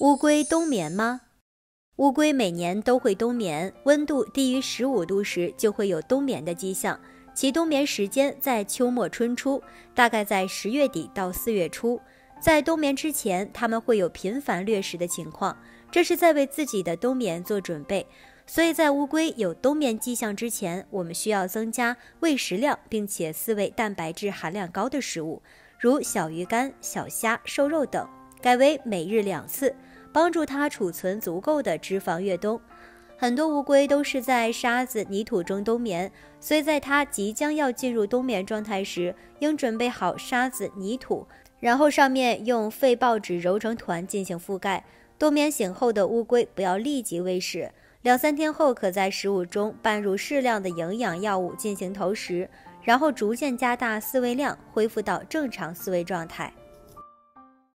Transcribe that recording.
乌龟冬眠吗？乌龟每年都会冬眠，温度低于十五度时就会有冬眠的迹象。其冬眠时间在秋末春初，大概在十月底到四月初。在冬眠之前，它们会有频繁掠食的情况，这是在为自己的冬眠做准备。所以在乌龟有冬眠迹象之前，我们需要增加喂食量，并且饲喂蛋白质含量高的食物，如小鱼干、小虾、瘦肉等，改为每日两次，帮助它储存足够的脂肪越冬。很多乌龟都是在沙子、泥土中冬眠，所以在它即将要进入冬眠状态时，应准备好沙子、泥土，然后上面用废报纸揉成团进行覆盖。冬眠醒后的乌龟不要立即喂食，两三天后可在食物中拌入适量的营养药物进行投食，然后逐渐加大饲喂量，恢复到正常饲喂状态。